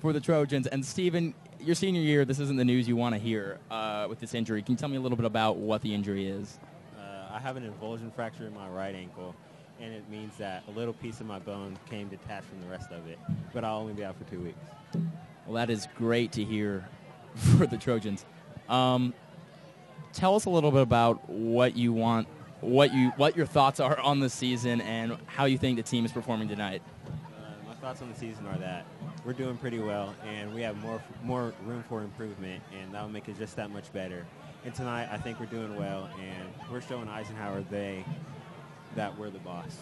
for the Trojans. And Steven, your senior year, this isn't the news you want to hear uh, with this injury. Can you tell me a little bit about what the injury is? Uh, I have an avulsion fracture in my right ankle, and it means that a little piece of my bone came detached from the rest of it. But I'll only be out for two weeks. Well, that is great to hear for the Trojans. Um, tell us a little bit about what you want, what you, what your thoughts are on the season, and how you think the team is performing tonight. Thoughts on the season are that we're doing pretty well, and we have more more room for improvement, and that'll make it just that much better. And tonight, I think we're doing well, and we're showing Eisenhower they that we're the boss.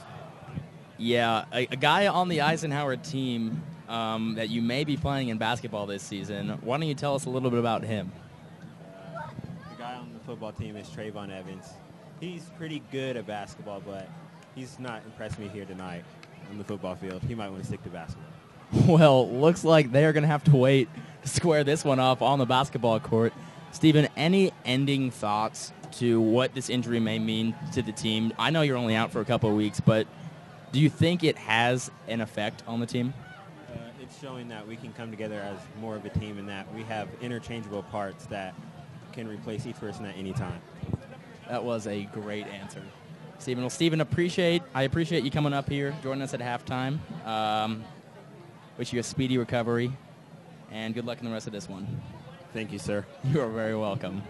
Yeah, a, a guy on the Eisenhower team um, that you may be playing in basketball this season. Why don't you tell us a little bit about him? Uh, the guy on the football team is Trayvon Evans. He's pretty good at basketball, but he's not impressed me here tonight on the football field. He might want to stick to basketball. Well, looks like they are going to have to wait to square this one off on the basketball court. Steven, any ending thoughts to what this injury may mean to the team? I know you're only out for a couple of weeks, but do you think it has an effect on the team? Uh, it's showing that we can come together as more of a team and that we have interchangeable parts that can replace each person at any time. That was a great answer. Steven, well, Steven, appreciate I appreciate you coming up here, joining us at halftime. Um, wish you a speedy recovery, and good luck in the rest of this one. Thank you, sir. You are very welcome.